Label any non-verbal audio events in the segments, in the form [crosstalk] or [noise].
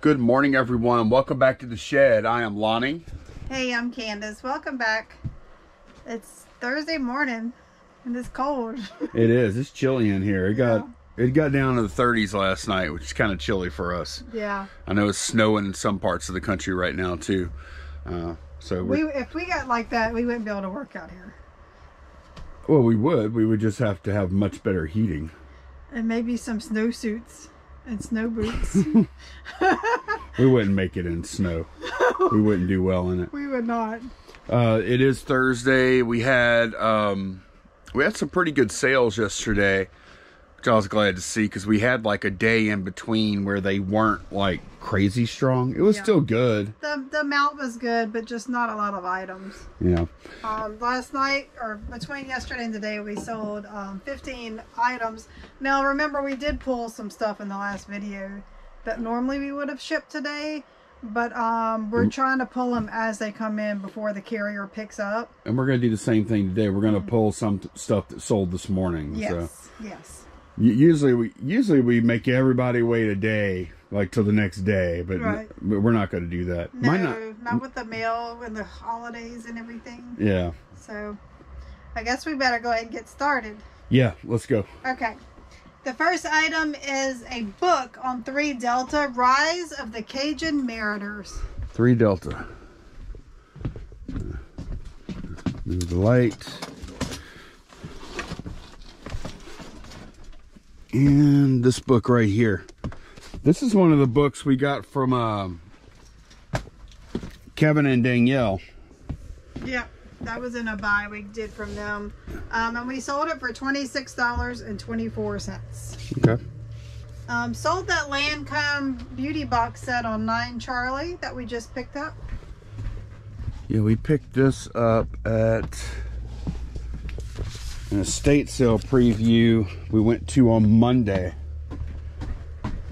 Good morning, everyone. Welcome back to the shed. I am Lonnie. Hey, I'm Candace. Welcome back. It's Thursday morning and it's cold. [laughs] It is. It's chilly in here. It got it got down to the 30s last night, which is kind of chilly for us. yeah. I know it's snowing in some parts of the country right now too. Uh, so We we if we got like that, we wouldn't be able to work out here. well, we would. We would just have to have much better heating. And maybe some snowsuits and snow boots. [laughs] [laughs] We wouldn't make it in snow. we wouldn't do well in it. we would not. Uh, it is Thursday. We had um, we had some pretty good sales yesterday, which I was glad to see because we had like a day in between where they weren't like crazy strong. It was Yeah. still good, The the amount was good, but just not a lot of items. Yeah. Um, last night, or between yesterday and today, we sold um, 15 items. Now, remember, we did pull some stuff in the last video that normally we would have shipped today, but um, we're trying to pull them as they come in before the carrier picks up. And we're gonna do the same thing today. We're gonna pull some t- stuff that sold this morning. So Yes, yes. U- usually we usually we make everybody wait a day, like till the next day, but, Right. but we're not gonna do that. No, Might not, not. with the mail and the holidays and everything. Yeah, So, I guess we better go ahead and get started. yeah. Let's go. Okay. The first item is a book on 3 Delta Rise of the Cajun Mariners. Three Delta. Move the light. And this book right here. This is one of the books we got from um, Kevin and Danielle. Yeah, that was in a buy we did from them. Um, and we sold it for $26.24. Okay. Um, sold that Lancome beauty box set on 9 Charlie that we just picked up. Yeah, we picked this up at an estate sale preview we went to on Monday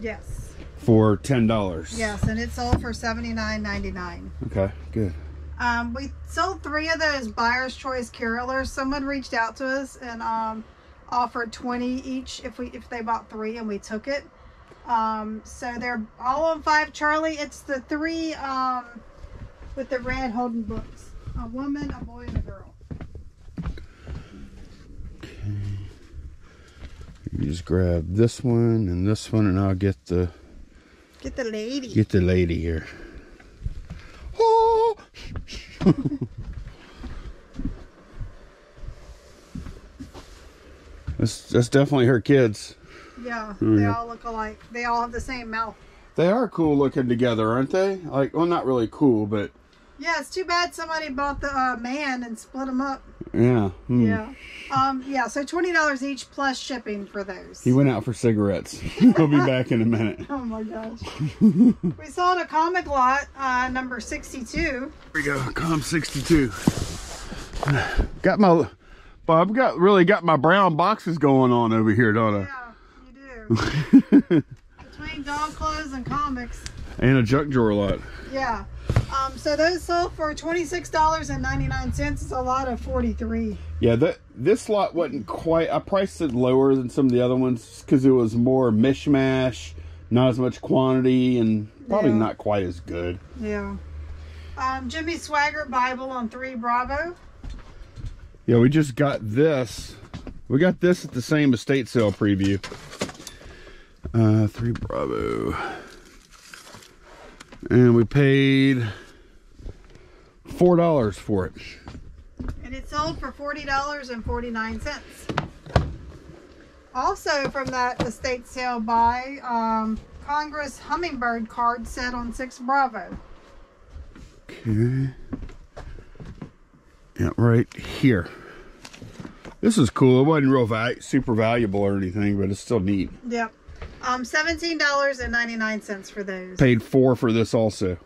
Yes. for $10. Yes, and it sold for $79.99. Okay, good. Um, we sold three of those buyer's choice carolers. Someone reached out to us and um, offered 20 each if we if they bought three and we took it. Um, so they're all on five Charlie. It's the three um, with the red holding books. A woman, a boy, and a girl. You just grab this one and this one, and I'll get the Get the lady. get the lady here. Oh! [laughs] that's that's definitely her kids. yeah, Mhm. they all look alike. They all have the same mouth. They are cool looking together, aren't they? Like, well, not really cool, but Yeah, it's too bad somebody bought the uh, man and split them up. Yeah. hmm. Yeah. Um, yeah, so $20 each plus shipping for those. He went out for cigarettes. [laughs] He'll be back in a minute. Oh my gosh. [laughs] we sold a comic lot, uh, number 62. Here we go, Com 62. [sighs] Got my, Bob, got really got my brown boxes going on over here, don't I? Yeah, you do. [laughs] Between dog clothes and comics. and a junk drawer lot. Yeah. Um, so those sold for $26.99. It's a lot of 43 Yeah, that this lot wasn't quite. I priced it lower than some of the other ones because it was more mishmash, not as much quantity, and probably Yeah. not quite as good. Yeah. Um, Jimmy Swaggart Bible on 3 Bravo. Yeah, we just got this. We got this at the same estate sale preview. Uh, three Bravo, and we paid four dollars for it. And it sold for $40.49. Also from that estate sale buy, um, Congress Hummingbird card set on 6 Bravo. Okay. Yeah, right here. This is cool. It wasn't real val- super valuable or anything, but it's still neat. Yep. Um, $17.99 for those. Paid four for this also.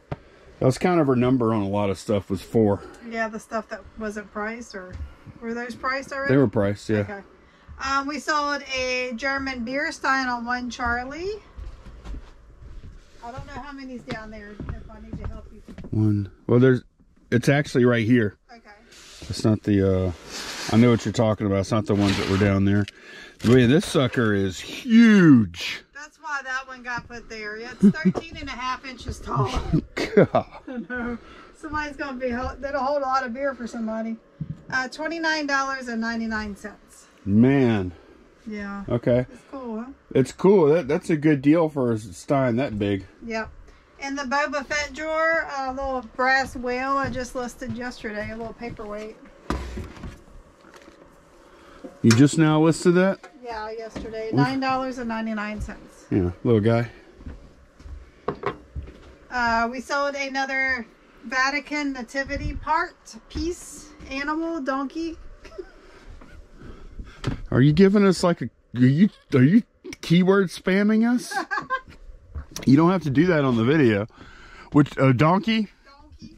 That was kind of her number on a lot of stuff was four. Yeah, the stuff that wasn't priced or were those priced already? They were priced, yeah. Okay. Um, we sold a German beer stein on one Charlie. I don't know how many's down there if I need to help you. One. Well, there's. It's actually right here. Okay. It's not the. uh I know what you're talking about. It's not the ones that were down there. Yeah, this sucker is huge. That's why that one got put there. It's 13 and a half inches tall. [laughs] God. [laughs] I know. Somebody's gonna be hol- that'll hold a lot of beer for somebody. Uh, twenty nine dollars and ninety nine cents. Man. Yeah, Okay. it's cool, huh? It's cool. That that's a good deal for a stein that big. Yep. And the Boba Fett drawer, a little brass whale I just listed yesterday, a little paperweight. You just now listed that? Yeah, yesterday, nine dollars and ninety nine cents. Yeah, little guy. Uh, we sold another Vatican nativity part piece, animal, donkey. [laughs] Are you giving us like a are you are you keyword spamming us? [laughs] you don't have to do that on the video. Which a donkey? Donkey.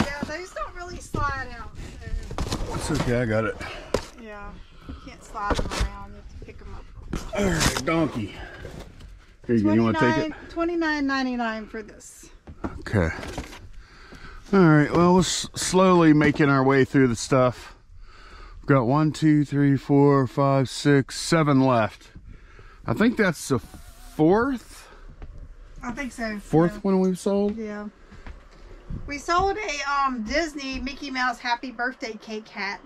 Yeah, those don't really slide out. So, It's okay, I got it. yeah, you can't slide them around. You have to pick them up. All right, donkey. Here you go. You want to take it? Twenty nine ninety nine for this. Okay. All right. Well, we're slowly making our way through the stuff. We've got one, two, three, four, five, six, seven left. I think that's the fourth I think so. fourth yeah. one we've sold. Yeah. We sold a um, Disney Mickey Mouse Happy Birthday cake hat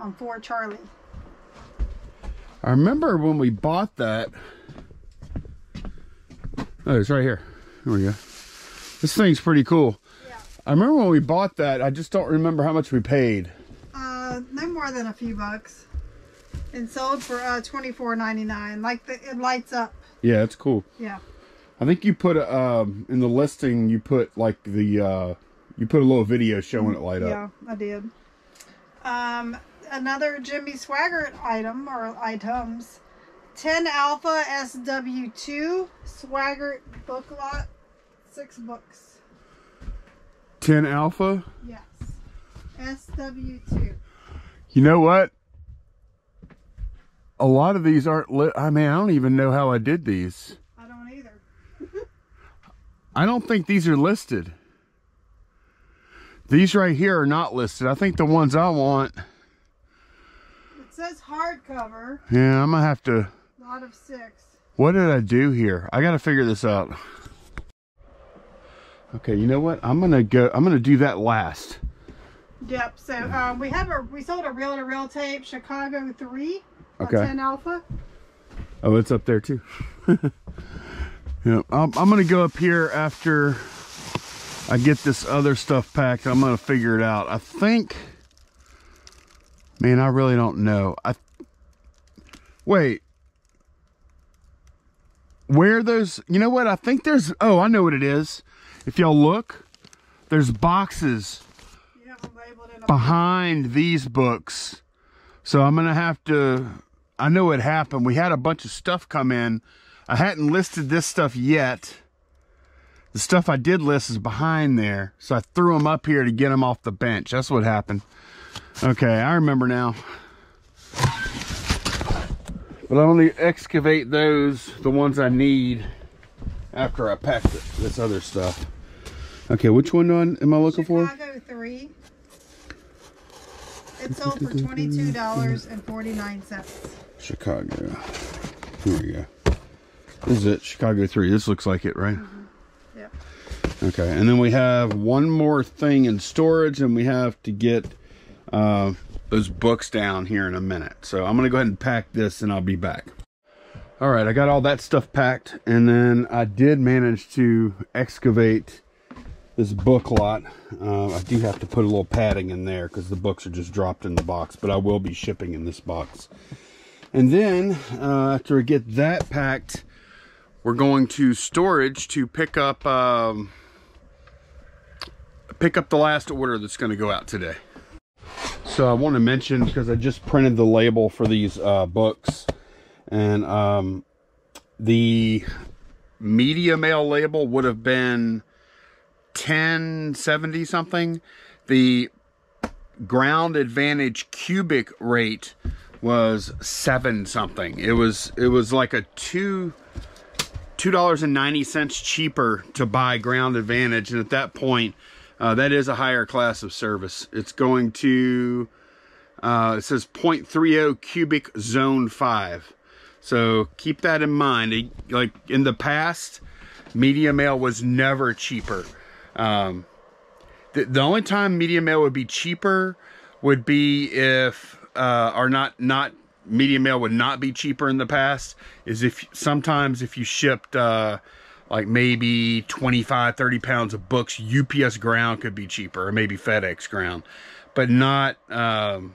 on for Charlie. I remember when we bought that. Oh, it's right here. Here we go. This thing's pretty cool. Yeah. I remember when we bought that. I just don't remember how much we paid. Uh, no more than a few bucks. And sold for uh, twenty four ninety nine. Like the it lights up. Yeah, it's cool. Yeah. I think you put a, um in the listing. You put like the uh you put a little video showing it light up. Yeah, I did. Um, another Jimmy Swaggart item or items. 10 Alpha SW2 Swaggart book lot. Six books. Ten alpha. Yes. SW2. You know what? A lot of these aren't lit. I mean, I don't even know how I did these. I don't either. [laughs] I don't think these are listed. These right here are not listed. I think the ones I want. It says hardcover. Yeah, I'm gonna have to. Lot of six. What did I do here? I gotta figure this out. Okay, you know what? I'm gonna go. I'm gonna do that last. Yep. So um, we have a we sold a reel to reel tape Chicago three. Okay. 10 Alpha. Oh, it's up there too. [laughs] yeah, I'm, I'm gonna go up here after I get this other stuff packed. I'm gonna figure it out. I think, man, I really don't know. I wait. Where those? You know what? I think there's. Oh, I know what it is. If y'all look, there's boxes behind these books. So I'm gonna have to. I know what happened. We had a bunch of stuff come in. I hadn't listed this stuff yet. The stuff I did list is behind there, so I threw them up here to get them off the bench. That's what happened. Okay, I remember now. But I'm gonna excavate those, the ones I need, after I pack this other stuff. Okay, which one on- am I looking for? Chicago three. It sold for twenty two dollars and forty nine cents. Chicago. Here we go. This is it, Chicago 3. This looks like it, right? Yep. Okay, and then we have one more thing in storage, and we have to get uh, those books down here in a minute. So I'm going to go ahead and pack this, and I'll be back. All right, I got all that stuff packed, and then I did manage to excavate this book lot. Uh, I do have to put a little padding in there because the books are just dropped in the box, but I will be shipping in this box. And then uh, after I get that packed, we're going to storage to pick up um, pick up the last order that's going to go out today. So I want to mention because I just printed the label for these uh, books, and um, the media mail label would have been 1070 something. The ground advantage cubic rate was seven something. It was it was like a two two dollars and ninety cents cheaper to buy ground advantage, and at that point, uh, that is a higher class of service. It's going to uh, it says 0.30 cubic zone five. So keep that in mind. Like in the past, media mail was never cheaper. Um, the, the only time media mail would be cheaper would be if uh, or not not media mail would not be cheaper in the past is if sometimes if you shipped uh, like maybe 25 30 pounds of books ups ground could be cheaper or maybe fedex ground but not um,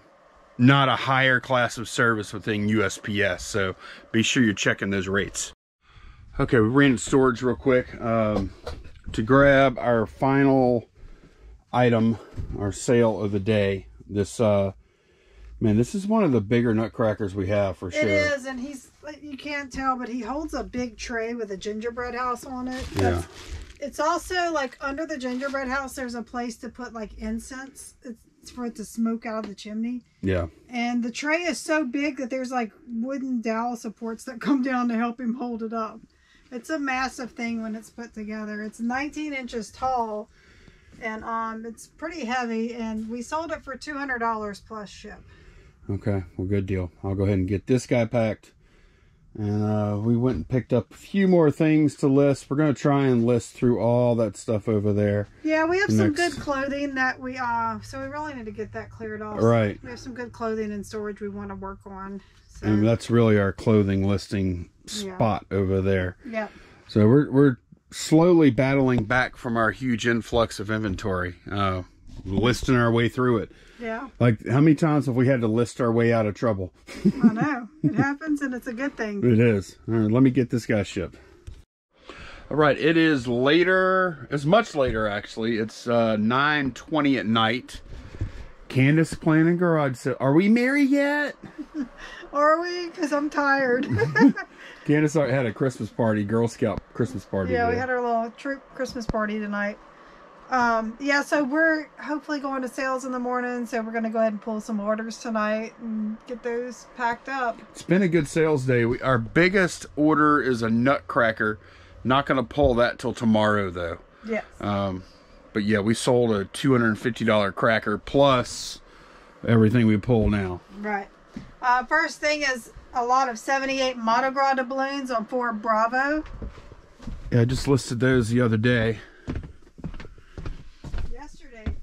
not a higher class of service within usps so be sure you're checking those rates. Okay we ran storage real quick. Um, to grab our final item our sale of the day this uh man this is one of the bigger nutcrackers we have for sure It is, and he's you can't tell, but he holds a big tray with a gingerbread house on it. yeah It's also like under the gingerbread house, there's a place to put like incense. It's for it to smoke out of the chimney. yeah And the tray is so big that there's like wooden dowel supports that [laughs] come down to help him hold it up. It's a massive thing when it's put together. It's 19 inches tall and um it's pretty heavy and we sold it for $200 plus ship. Okay well good deal i'll go ahead and get this guy packed and uh we went and picked up a few more things to list we're going to try and list through all that stuff over there Yeah, we have some Next. good clothing that we uh so we really need to get that cleared off. Right. We have some good clothing in storage we want to work on. So and that's really our clothing listing Yeah. spot over there yeah. So we're we're slowly battling back from our huge influx of inventory, uh, listing our way through it. Yeah. Like how many times have we had to list our way out of trouble? I know. It happens and it's a good thing. It is. All right, let me get this guy shipped. All right, it is later. It's much later actually. It's uh, nine twenty at night. Candace planning garage sale. Are we married yet? [laughs] Are we? Because I'm tired. [laughs] Candace had a Christmas party, Girl Scout Christmas party. yeah, we had our little troop Christmas party tonight. Um, yeah, so we're hopefully going to sales in the morning, so we're gonna go ahead and pull some orders tonight and get those packed up. It's been a good sales day. We, our biggest order is a nutcracker. Not going to pull that till tomorrow though. Yes. Um, but yeah, we sold a two hundred and fifty dollar cracker plus everything we pull now. Right. Uh, first thing is a lot of 78 Mardi Gras doubloons on Ford Bravo. Yeah, I just listed those the other day. Yesterday.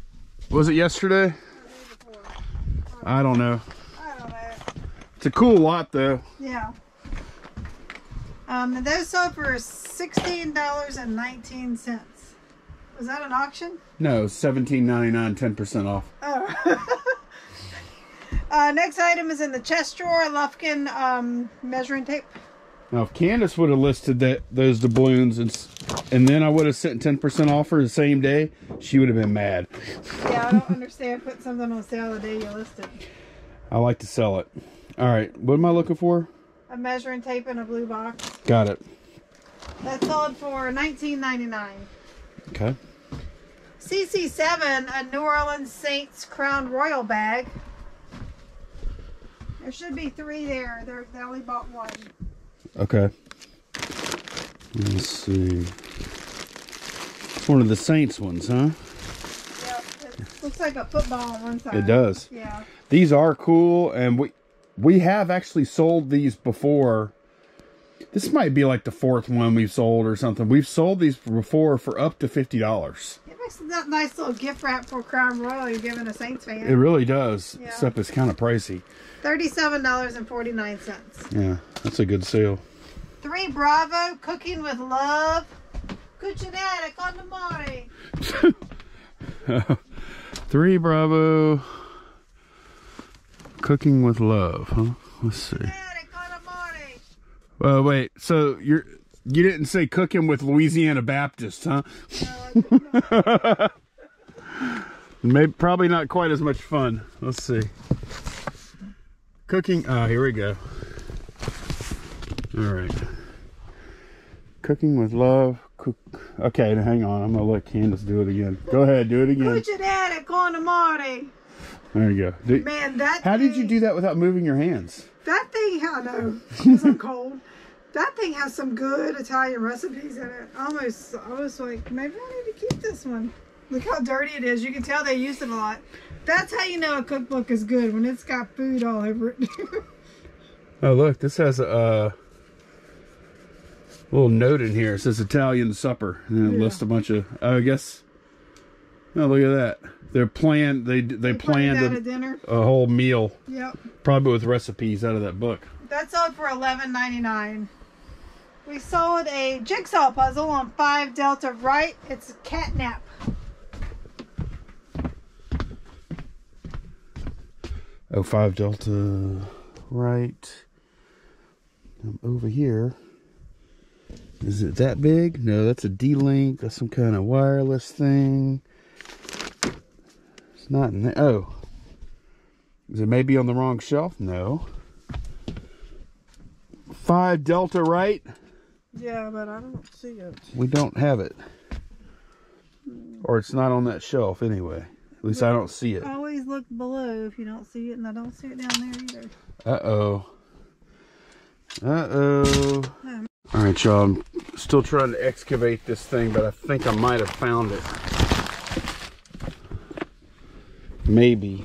Was it yesterday? or the day before. I don't know. I don't know. It's a cool lot though. Yeah. Um, and those sold for $16.19. Was that an auction? No, seventeen ninety nine, ten percent off. Oh. [laughs] uh, next item is in the chest drawer, Lufkin um, measuring tape. Now, if Candace would have listed that those doubloons and and then I would have sent ten percent off her the same day, she would have been mad. Yeah, I don't understand putting something on sale the day you listed. I like to sell it. All right, what am I looking for? A measuring tape in a blue box. Got it. That sold for $19.99. Okay. CC7, a New Orleans Saints Crown Royal bag. There should be three there. They're, they only bought one. Okay. Let's see. It's one of the Saints ones, huh? Yeah, it looks like a football on one side. It does. Yeah. These are cool, and we we have actually sold these before. This might be like the fourth one we've sold or something. We've sold these before for up to fifty dollars. Makes a nice little gift wrap for Crown Royal you're giving a Saints fan. It really does. Yeah. Except it's kind of pricey. $37.49. Yeah, that's a good sale. Three Bravo, Cooking with Love. Cucinare con amore. [laughs] Three Bravo. Cooking with love, huh? Let's see. Cucinare con amore. Uh, wait. So you're you didn't say cooking with Louisiana Baptists, huh? Uh, [laughs] Maybe probably not quite as much fun. Let's see. Cooking. Oh, here we go. All right. Cooking with love. Cook. Okay, hang on. I'm gonna let Candace do it again. Go ahead, do it again. Cucinare con amore. There you go. Do- Man, that How did you do that without moving your hands? That thing, I know, [laughs] because I'm cold. That thing has some good Italian recipes in it. Almost, I was like, maybe I need to keep this one. Look how dirty it is. You can tell they used it a lot. That's how you know a cookbook is good when it's got food all over it. [laughs] Oh, look, this has a uh, little note in here. It says Italian supper. And it Yeah. lists a bunch of, oh, I guess, oh, look at that. They're planned, they, they, planned out a, a dinner. a whole meal, Yep. probably with recipes out of that book. That sold for eleven ninety nine. We sold a jigsaw puzzle on five Delta Right. It's catnap. Oh, five Delta, right. Um, over here. Is it that big? No, that's a D-Link. That's some kind of wireless thing. It's not in there. Oh. Is it maybe on the wrong shelf? No. Five Delta, right? Yeah, but I don't see it. We don't have it. Or it's not on that shelf anyway. At least I don't see it. Always look below if you don't see it, and I don't see it down there either. Uh-oh. Uh-oh. Hmm. All right, y'all. I'm still trying to excavate this thing, but I think I might have found it. Maybe.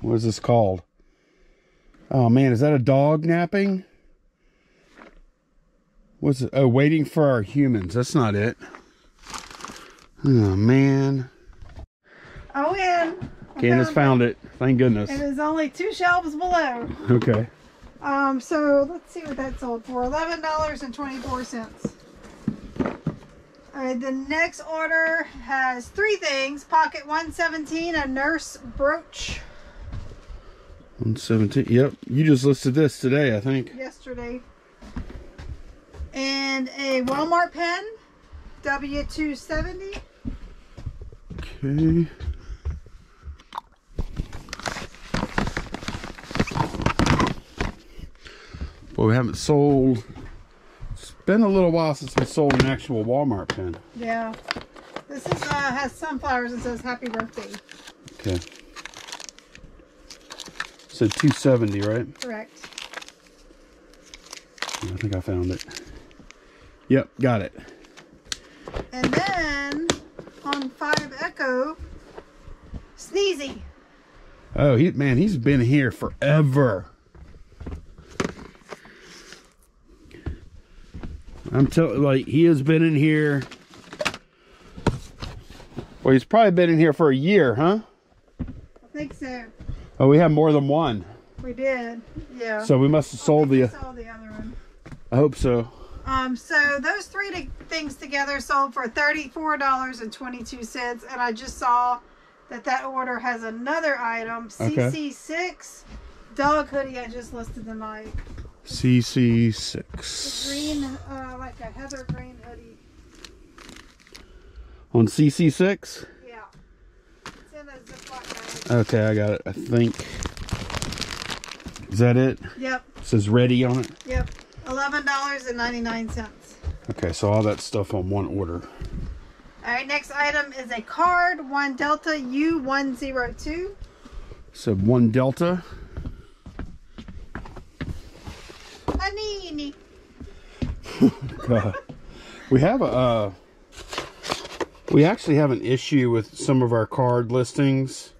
What is this called? Oh, man. Is that a dog napping? What's it? Oh, waiting for our humans. That's not it. Oh, man. Oh, in. Candace found it. Thank goodness. It is only two shelves below. Okay. Um, so let's see what that sold for. Eleven dollars and twenty-four cents. Alright, the next order has three things. Pocket 117, a nurse brooch 117. Yep. You just listed this today, I think. yesterday. And a Walmart pen, W270. Okay. Well, we haven't sold. It's been a little while since we sold an actual Walmart pen. Yeah. This is uh, has sunflowers and says happy birthday. Okay. So 270, right? Correct. I think I found it. Yep, got it. And then on 5 Echo, Sneezy. Oh, he man, he's been here forever. I'm telling, like he has been in here. Well, he's probably been in here for a year, huh? I think so. Oh, we have more than one, We did. Yeah. so we must have sold the. sold the other one. I hope so. Um, so those three to- things together sold for thirty-four dollars and twenty-two cents, and I just saw that that order has another item, Okay. CC6 dog hoodie. I just listed tonight. CC The six green, uh, like a heather green hoodie. on CC six. Yeah. It's in a Ziploc bag. Okay, I got it. I think. Is that it? Yep. It says ready on it. Yep. Eleven dollars and ninety-nine cents. Okay, so all that stuff on one order. All right. Next item is a card, one Delta U one zero two. So one Delta. Panini. [laughs] God. We have a, uh, we actually have an issue with some of our card listings.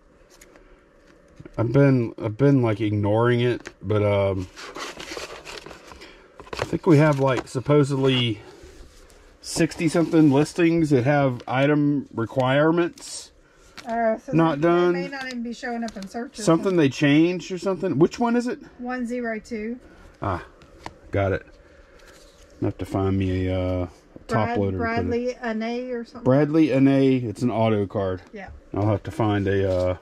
I've been, I've been like ignoring it, but, um, think we have like supposedly 60 something listings that have item requirements. Uh, so Not they- done. They may not even be showing up in searches. Something they changed or something. Which one is it? One zero two. Ah, got it. I have to find me a, uh, top Brad, loader. to put it. Bradley an A or something. Bradley and A. It's an auto card. Yeah. I'll have to find a. Uh,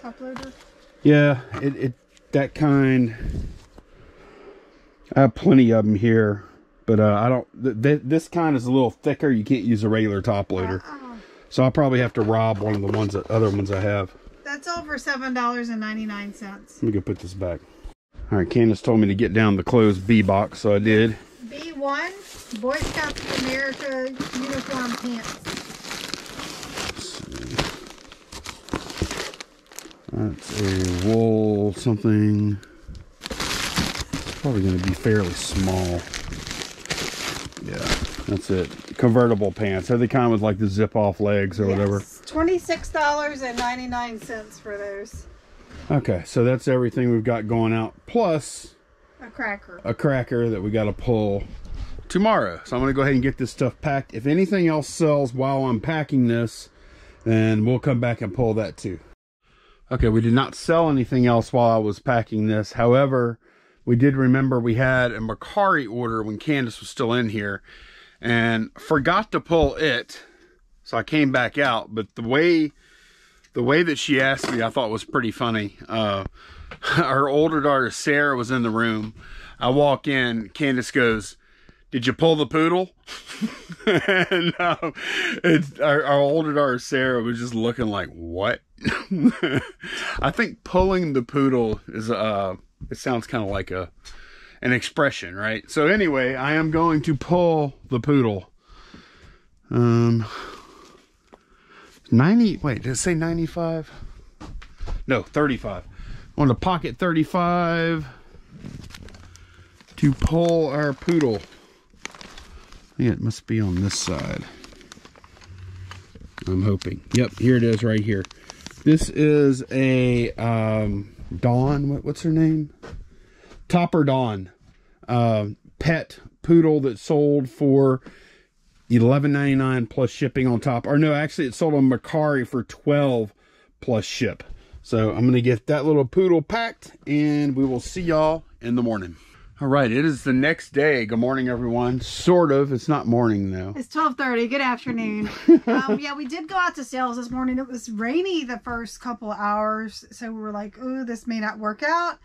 Top loader. yeah, it, it that kind. I have plenty of them here, but uh, I don't. Th- th- this kind is a little thicker. You can't use a regular top loader, Uh-uh. so I'll probably have to rob one of the ones that other ones I have. That's over seven dollars and ninety nine cents. Let me go put this back. All right, Candace told me to get down the closed B box, so I did. B one Boy Scouts of America uniform pants. That's a wool something. It's probably going to be fairly small. Yeah, that's it. Convertible pants. Are they kind of with like the zip off legs or whatever? Twenty six dollars and ninety nine cents for those. Okay, so that's everything we've got going out. Plus, A cracker. a cracker that we got to pull tomorrow. So I'm going to go ahead and get this stuff packed. If anything else sells while I'm packing this, then we'll come back and pull that too. Okay, we did not sell anything else while I was packing this. However, we did remember we had a Mercari order when Candace was still in here and forgot to pull it. So I came back out, but the way the way that she asked me, I thought was pretty funny. Uh, [laughs] our older daughter Sarah was in the room. I walk in, Candace goes, "Did you pull the poodle?" [laughs] and um, our, our older daughter Sarah was just looking like, "What?" [laughs] I think pulling the poodle is uh, it sounds kind of like a an expression, right? So anyway, I am going to pull the poodle. Um, 90, wait, did it say 95? No, 35. On the pocket 35 to pull our poodle. Yeah, it must be on this side. I'm hoping. Yep, here it is right here. This is a um, Dawn. What, what's her name? Topper Dawn. Uh, pet poodle that sold for eleven ninety nine plus shipping on top. Or no, actually, it sold on Mercari for twelve plus ship. So I'm gonna get that little poodle packed, and we will see y'all in the morning. All right, it is the next day. Good morning, everyone. Sort of. It's not morning though. It's twelve thirty. Good afternoon. [laughs] um, yeah, we did go out to sales this morning. It was rainy the first couple hours, so we were like, "Ooh, this may not work out."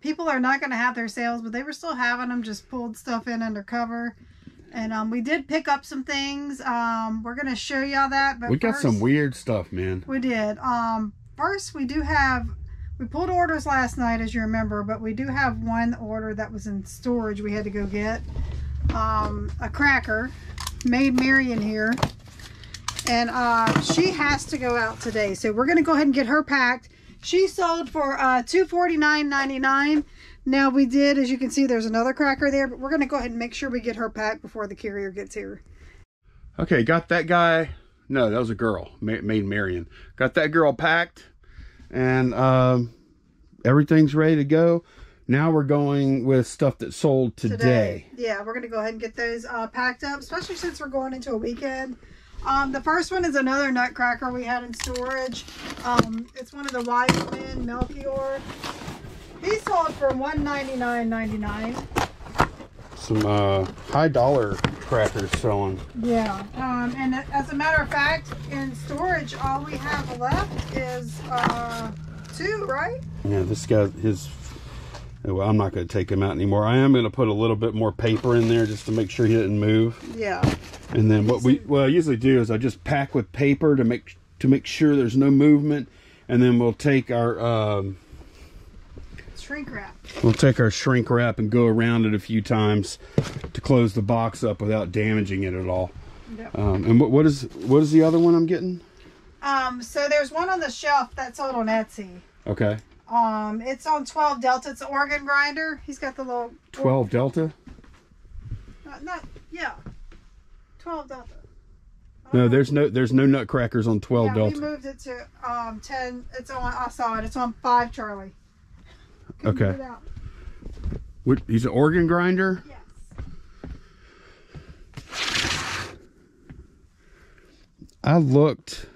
People are not going to have their sales, but they were still having them. Just pulled stuff in undercover, and um, we did pick up some things. Um, we're going to show y'all that. But we got first- some weird stuff, man. We did. Um, first, we do have. We pulled orders last night, as you remember, but we do have one order that was in storage. We had to go get um, a cracker. Maid Marion here, and uh, she has to go out today. So we're gonna go ahead and get her packed. She sold for uh, two forty nine ninety nine. Now we did, as you can see, there's another cracker there, but we're gonna go ahead and make sure we get her packed before the carrier gets here. Okay, got that guy. No, that was a girl, Ma- Maid Marion. Got that girl packed, and um, everything's ready to go. Now we're going with stuff that sold today. today. Yeah, we're going to go ahead and get those uh, packed up, especially since we're going into a weekend. Um, the first one is another nutcracker we had in storage. Um, it's one of the wise men, Melchior. He sold for $199.99. Some uh, high dollar crackers selling. Yeah. Um, and as a matter of fact, in storage, all we have left is uh, two, right? Yeah, this guy, his. Well, I'm not going to take him out anymore. I am going to put a little bit more paper in there just to make sure he didn't move. Yeah. And then what we what I usually do is I just pack with paper to make to make sure there's no movement, and then we'll take our um, Shrink wrap. we'll take our shrink wrap and go around it a few times to close the box up without damaging it at all. Yep. Um, and what what is what is the other one I'm getting? Um, so there's one on the shelf that's sold on Etsy. Okay, Um, it's on 12 Delta. It's an organ grinder. He's got the little twelve Delta. Uh, not yeah, 12 Delta. No, there's no there's no nutcrackers on twelve yeah, Delta. we moved it to um 10. It's on. I saw it. It's on five Charlie. Okay. get it out. What, he's an organ grinder. Yes. I looked.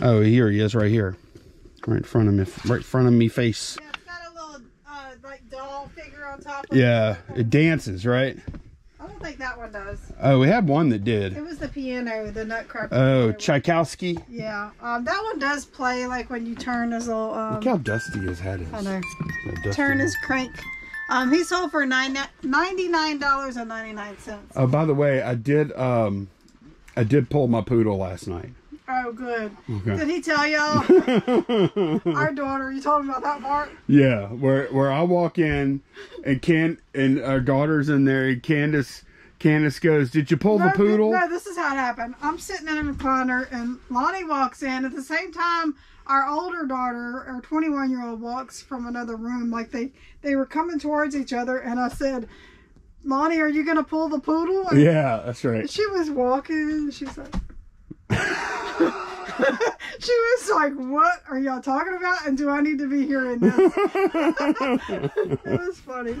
Oh, here he is, right here, right in front of me, right in front of me face. Yeah, it's got a little uh like doll figure on top. of Yeah, it. it dances, right? Don't think that one does. Oh, we had one that did. It was the piano, the Nutcracker. Oh. Tchaikovsky. Yeah. Um, that one does play like when you turn his little um. Look how dusty his head is. I know. Turn his crank. Um, he sold for nine ninety nine dollars and ninety nine cents. Oh, by the way, I did. Um, I did pull my poodle last night. Oh, good. Okay. Did he tell y'all? [laughs] Our daughter. You told him about that part. Yeah, where where I walk in, and can and our daughter's in there, and Candace Candace goes, "Did you pull the No, poodle?" No, this is how it happened. I'm sitting in a recliner, and Lonnie walks in. At the same time, our older daughter, our 21 year old, walks from another room. Like they they were coming towards each other, and I said, "Lonnie, are you gonna pull the poodle?" And Yeah, that's right. She was walking. She's like, [laughs] she was like, "What are y'all talking about?" And do I need to be hearing this? [laughs] it was funny.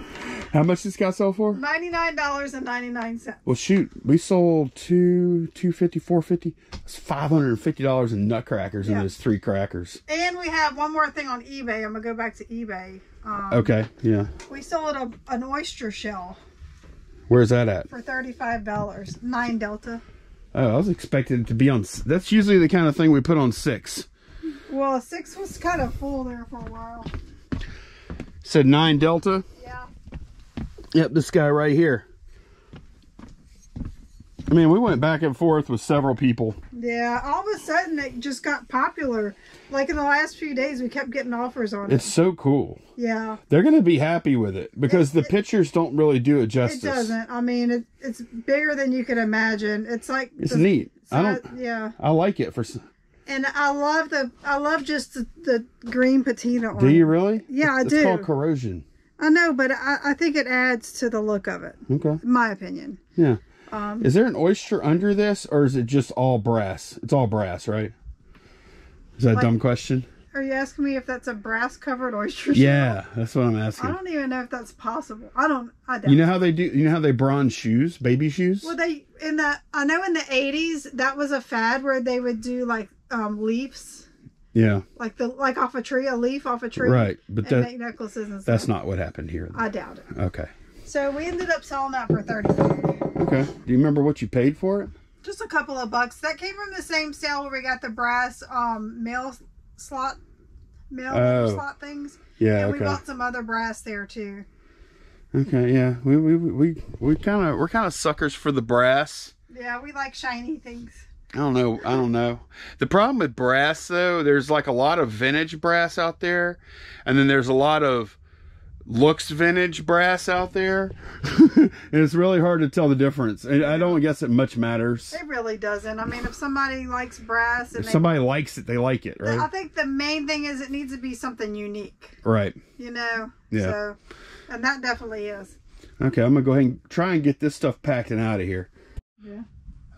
How much this guy sold for? Ninety nine dollars and ninety nine cents. Well, shoot, we sold two, two fifty, four fifty. That's five hundred and fifty dollars in nutcrackers Yeah. those three crackers. And we have one more thing on eBay. I'm gonna go back to eBay. Um, Okay, yeah. We sold a, an oyster shell Where's that at? for thirty five dollars. Nine Delta. Oh, I was expecting it to be on. That's usually the kind of thing we put on six. Well, six was kind of full there for a while. Said nine Delta. Yeah. Yep, this guy right here. I mean, we went back and forth with several people. Yeah. All of a sudden, it just got popular. Like in the last few days, we kept getting offers on it. It's so cool. Yeah. They're going to be happy with it because the pictures don't really do it justice. It doesn't. I mean, it, it's bigger than you can imagine. It's like It's the neat. I don't. Yeah, I like it for. and I love the. I love just the, the green patina on Do you really? Yeah, I it's do. called corrosion. I know, but I, I think it adds to the look of it. Okay. in My opinion. Yeah. Um, Is there an oyster under this, or is it just all brass? It's all brass, right? Is that a dumb question? are you asking me if that's a brass covered oyster? shell? Yeah, that's what I'm asking. I don't even know if that's possible. I don't. I don't. You know how they do? You know how they bronze shoes, baby shoes? Well, they in the I know in the '80s that was a fad where they would do like um, leaves, Yeah, like the like off a tree, a leaf off a tree, right. But and that make necklaces and stuff. that's not what happened here. I doubt it. Okay. So we ended up selling that for thirty. Okay. Do you remember what you paid for it? Just a couple of bucks. That came from the same sale where we got the brass um mail slot mail Oh. slot things. Yeah. and we bought some other brass there too. Okay. Yeah. We we we we kind of we're kind of suckers for the brass. Yeah, we like shiny things. I don't know. I don't know. The problem with brass, though, there's like a lot of vintage brass out there, and then there's a lot of looks vintage brass out there. [laughs] and it's really hard to tell the difference. And I don't guess it much matters. It really doesn't. I mean, if somebody likes brass and If they, somebody likes it, they like it, right I think the main thing is it needs to be something unique. Right. You know. Yeah. So, and that definitely is. Okay, I'm gonna go ahead and try and get this stuff packed and out of here. Yeah.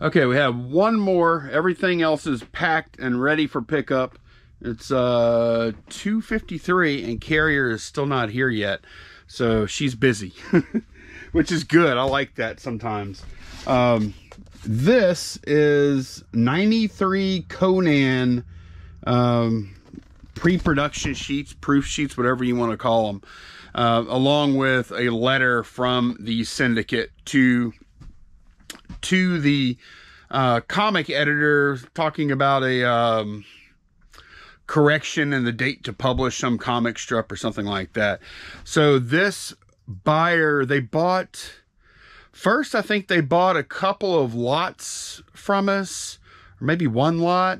Okay, we have one more. Everything else is packed and ready for pickup. It's uh 2:53 and Carrier is still not here yet. So she's busy. [laughs] Which is good. I like that sometimes. Um this is 93 Conan um pre-production sheets, proof sheets, whatever you want to call them. Uh, along with a letter from the syndicate to to the uh, comic editor talking about a um, correction in the date to publish some comic strip or something like that. So this buyer, they bought first. I think they bought a couple of lots from us, or maybe one lot,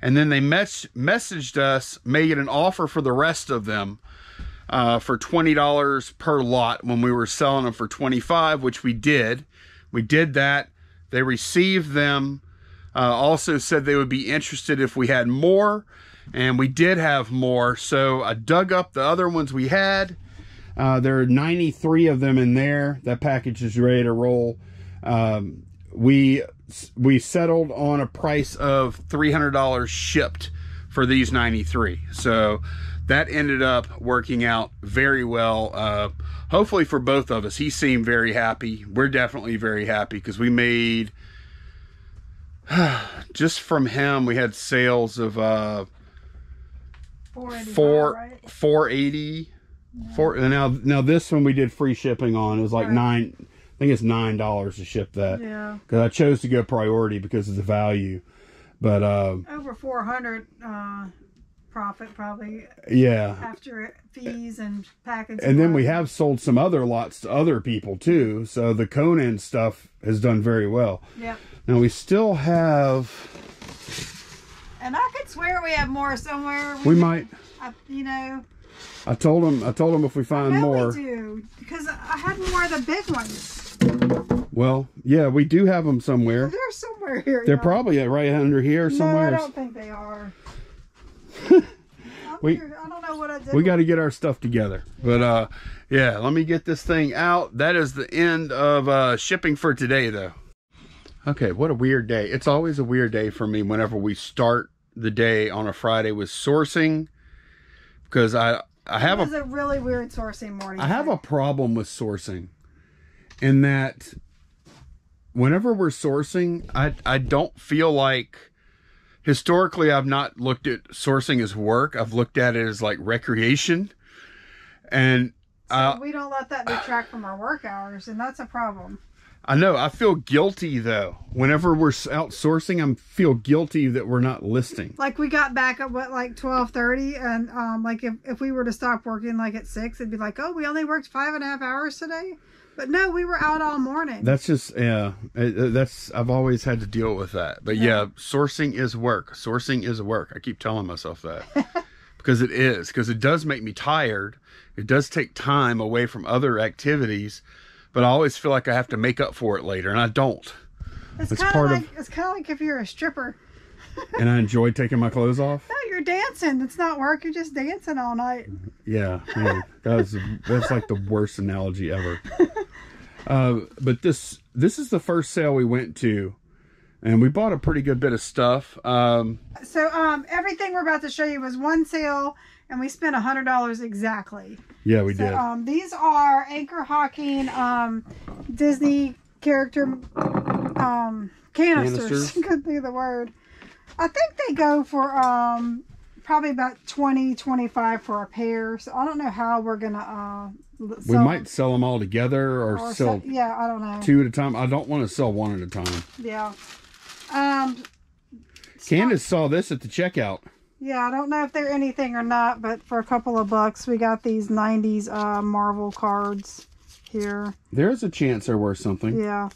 and then they mes- messaged us, made an offer for the rest of them uh, for twenty dollars per lot when we were selling them for twenty five, which we did. We did that. They received them. Uh, also said they would be interested if we had more, and we did have more. So I dug up the other ones we had. Uh, there are 93 of them in there. That package is ready to roll. Um, we we settled on a price of $300 shipped for these 93. So that ended up working out very well. Uh, hopefully for both of us. He seemed very happy. We're definitely very happy because we made [sighs] just from him we had sales of uh 485, four right? 480 four and now now this one we did free shipping on it was like Right. nine i think it's nine dollars to ship that Yeah. because i chose to go priority because of the value but uh Over 400 uh, profit probably yeah after fees and package. and then we have sold some other lots to other people too so the conan stuff has done very well Yep. now we still have And I could swear we have more somewhere. we [laughs] might I, you know, i told him i told him if we find more we do because I had more of the big ones. well yeah we do have them somewhere They're somewhere here. they're probably right under here somewhere. No, I don't think they are. [laughs] We- I don't know what I did. we got to get our stuff together but uh yeah let me get this thing out that is the end of uh shipping for today though okay what a weird day it's always a weird day for me whenever we start the day on a Friday was sourcing because I I have a a really weird sourcing morning. I have a problem with sourcing in that whenever we're sourcing, I I don't feel like historically I've not looked at sourcing as work. I've looked at it as like recreation. And So uh, we don't let that detract from our work hours, and that's a problem. I know I feel guilty though. Whenever we're outsourcing, I feel guilty that we're not listing. Like we got back at what like twelve thirty, and um, like if if we were to stop working like at six, it'd be like, oh, we only worked five and a half hours today. But no, we were out all morning. That's just yeah. That's I've always had to deal with that. But yeah, sourcing is work. Sourcing is work. I keep telling myself that [laughs] because it is. Because it does make me tired. It does take time away from other activities. But I always feel like I have to make up for it later, and I don't. it's it's kind of part of- like it's kind of like if you're a stripper. [laughs] And I enjoy taking my clothes off. No, you're dancing. It's not work. You're just dancing all night. Yeah, man, that's that's like the worst analogy ever. [laughs] Uh, but this this is the first sale we went to, and we bought a pretty good bit of stuff. Um, So um, everything we're about to show you was one sale, and we spent a hundred dollars exactly. yeah, we So, did. um, these are Anchor Hocking um, Disney character um, canisters. Canisters. [laughs] Could be the word. I think they go for um, probably about 20 25 for a pair. So I don't know how we're gonna. Uh, we might sell them all together or, or sell se- yeah, I don't know. two at a time. I don't want to sell one at a time. Yeah. Um, Candace saw this at the checkout. Yeah, I don't know if they're anything or not, but for a couple of bucks, we got these 90s uh, Marvel cards here. There's a chance they're worth something. Yeah.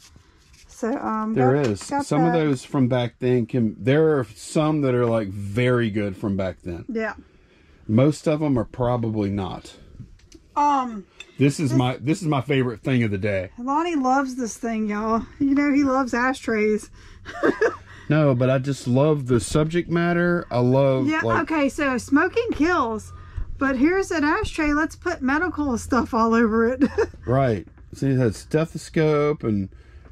So, um, There got- is got some of those from back then. Can there are some that are like very good from back then. Yeah. Most of them are probably not. Um, This is my this is my favorite thing of the day. Lonnie loves this thing, y'all. You know, he loves ashtrays. [laughs] No, but I just love the subject matter. I love Yeah, like okay, so smoking kills. But here's an ashtray. Let's put medical stuff all over it. [laughs] right. See, it has stethoscope and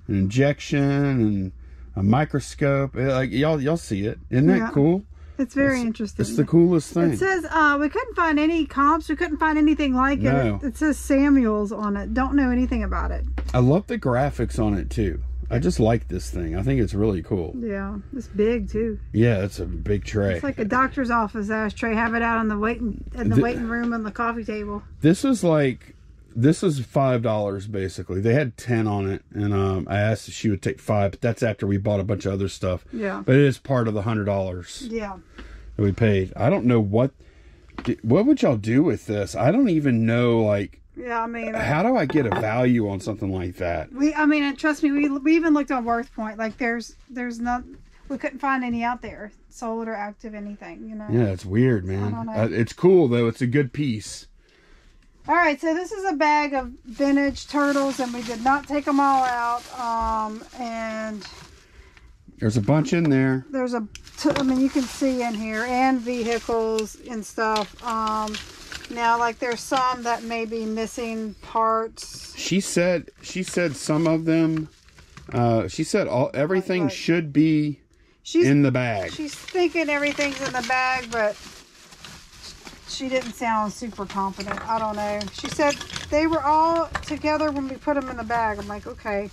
an injection and a microscope. Eh, Like y'all, y'all see it. Isn't that Yeah. cool? it's very interesting. It's the coolest thing. It says uh, we couldn't find any comps. We couldn't find anything like No. it. It says Samuels on it. Don't know anything about it. I love the graphics on it too. I just like this thing. I think it's really cool. Yeah, it's big too. Yeah, it's a big tray. It's like a doctor's office ashtray. Have it out on the waiting in the, The- waiting room on the coffee table. This is like this is five dollars basically. They had ten on it, and um, I asked if she would take five, but that's after we bought a bunch of other stuff. Yeah. But it is part of the hundred dollars Yeah. that we paid. I don't know what what would y'all do with this. I don't even know like Yeah, I mean, how do I get a value on something like that. we. I mean, and trust me, we we even looked on Worth Point. Like, there's there's not. We couldn't find any out there, sold or active, anything. You know. Yeah, it's weird, man. Uh, it's cool though. It's a good piece. All right, so this is a bag of vintage turtles, and we did not take them all out. Um, and There's a bunch in there. there's a, I mean, you can see in here, and vehicles and stuff. Um, now, like, there's some that may be missing parts. She said she said some of them. Uh, she said all everything Right. should be She's in the bag. she's thinking everything's in the bag, but she didn't sound super confident. I don't know. She said they were all together when we put them in the bag. I'm like, okay.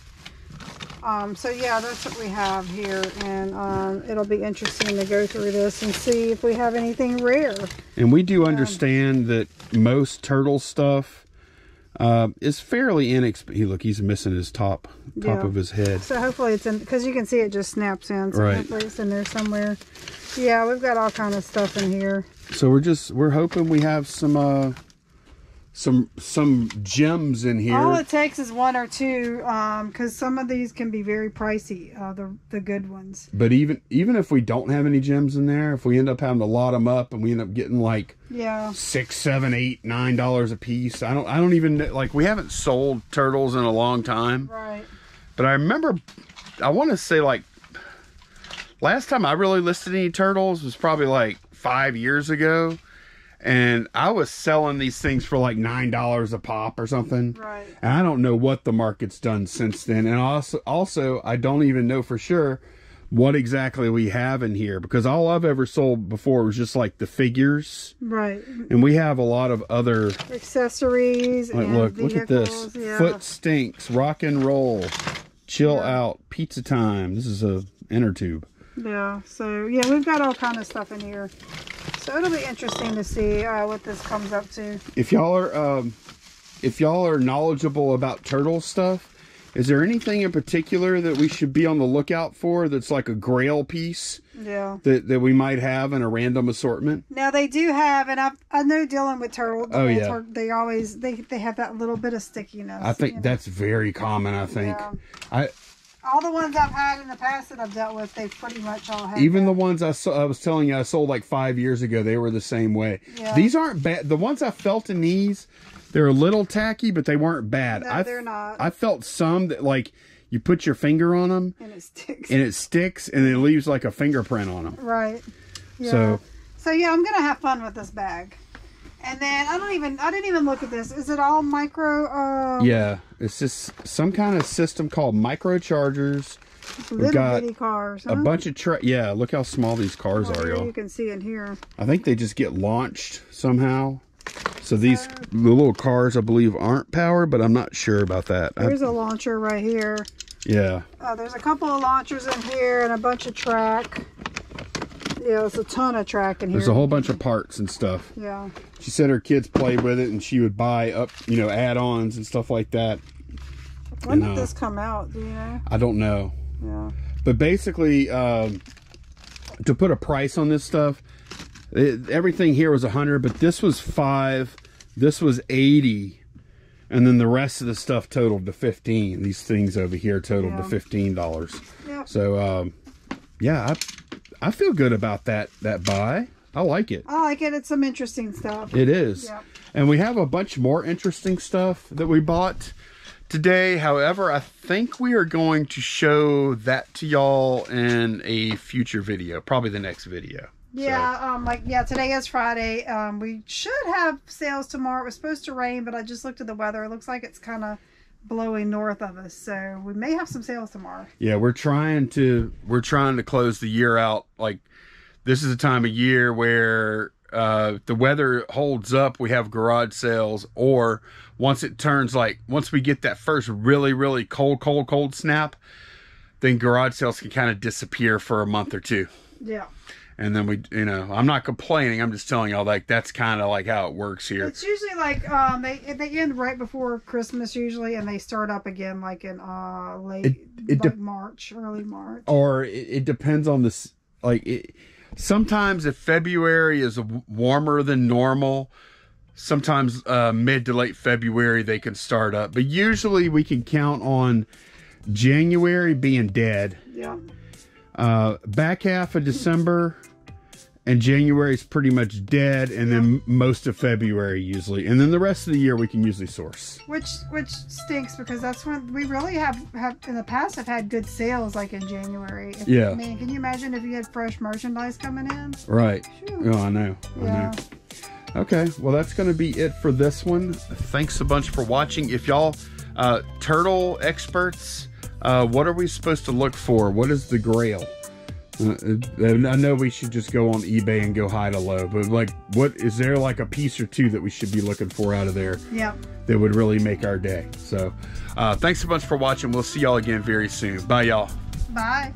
Um, so yeah, that's what we have here, and um, it'll be interesting to go through this and see if we have anything rare. And we do understand that most turtle stuff uh, is fairly inexpensive. Look, he's missing his top top Yeah. of his head. So hopefully it's in because you can see it just snaps in. So Right. hopefully it's in there somewhere. Yeah, we've got all kind of stuff in here. So we're just we're hoping we have some uh, some some gems in here. All it takes is one or two, because some of these can be very pricey. Uh, the the good ones. but even even if we don't have any gems in there, if we end up having to lot them up and we end up getting like Yeah. six, seven, eight, nine dollars a piece, I don't I don't even like we haven't sold turtles in a long time. Right. But I remember, I want to say like last time I really listed any turtles was probably like five years ago, and I was selling these things for like nine dollars a pop or something. Right. And I don't know what the market's done since then, and also also I don't even know for sure what exactly we have in here because all I've ever sold before was just like the figures, Right. and we have a lot of other. Accessories Like, and look, look at this. Yeah. Foot stinks, rock and roll, chill Yeah. out, pizza time. This is a inner tube. Yeah. So yeah, we've got all kind of stuff in here. So it'll be interesting to see uh, what this comes up to. If y'all are, um, if y'all are knowledgeable about turtle stuff, is there anything in particular that we should be on the lookout for? That's like a Grail piece Yeah. that that we might have in a random assortment. Now they do have, and I I know dealing with turtle. Oh, yeah. They always they they have that little bit of stickiness. I think you know. that's very common. I think. Yeah. I all the ones I've had in the past that I've dealt with, they pretty much all have. even that. the ones I, saw, I was telling you I sold like five years ago, they were the same way. Yeah. These aren't bad. The ones I felt in these, they're a little tacky, but they weren't bad. No, I, they're not. I felt some that like you put your finger on them and it sticks. and it sticks and it leaves like a fingerprint on them. right. Yeah. So- So yeah, I'm gonna have fun with this bag. And then I don't even I didn't even look at this. Is it all micro? Uh, Yeah, it's just some kind of system called microchargers. little got bitty cars. A bunch of tra- yeah. Look how small these cars Well, are, y'all. You can see in here. I think they just get launched somehow. So these the little cars, I believe, aren't powered, but I'm not sure about that. There's a launcher right here. yeah, Uh, there's a couple of launchers in here and a bunch of track. Yeah, there's a ton of track in here. there's a whole bunch of parts and stuff. Yeah. She said her kids played with it, and she would buy up, you know, add-ons and stuff like that. When And, did uh, this come out? Do you know? I don't know, Yeah. but basically, um, to put a price on this stuff, it, everything here was a hundred, but this was five, this was eighty, and then the rest of the stuff totaled to fifteen. These things over here totaled to fifteen dollars. Yeah. So, um, yeah, I, I feel good about that that buy. I like it. I like it. It's some interesting stuff. It is. Yeah. And we have a bunch more interesting stuff that we bought today. However, I think we are going to show that to y'all in a future video, probably the next video. Yeah, um, like yeah, today is Friday. Um, we should have sales tomorrow. It was supposed to rain, but I just looked at the weather. It looks like it's kind of blowing north of us, so we may have some sales tomorrow. Yeah, we're trying to we're trying to close the year out. Like this is a time of year where uh, the weather holds up. We have garage sales, or once it turns like once we get that first really really cold cold cold snap, then garage sales can kind of disappear for a month or two. Yeah, and then we you know i'm not complaining. I'm just telling y'all like that's kind of like how it works here. It's usually like um they they end right before Christmas usually, and they start up again like in uh late It- it like March, early March. or it, it depends on this like it, sometimes if february is warmer than normal sometimes uh, mid to late february they can start up. But usually we can count on january being dead. Yeah, uh, back half of december and january is pretty much dead and then most of february usually and then the rest of the year we can usually source which which stinks because that's when we really have have in the past have had good sales like in January. If- Yeah. I mean, can you imagine if you had fresh merchandise coming in? right Phew. oh i know i Yeah. know Okay, well, that's going to be it for this one. Thanks a bunch for watching. If y'all uh, turtle experts, uh, what are we supposed to look for? What is the grail? Uh, uh, I know we should just go on eBay and go high to low, but like, what is there like a piece or two that we should be looking for out of there Yeah. that would really make our day? So, uh, thanks so much for watching. We'll see y'all again very soon. Bye, y'all. Bye.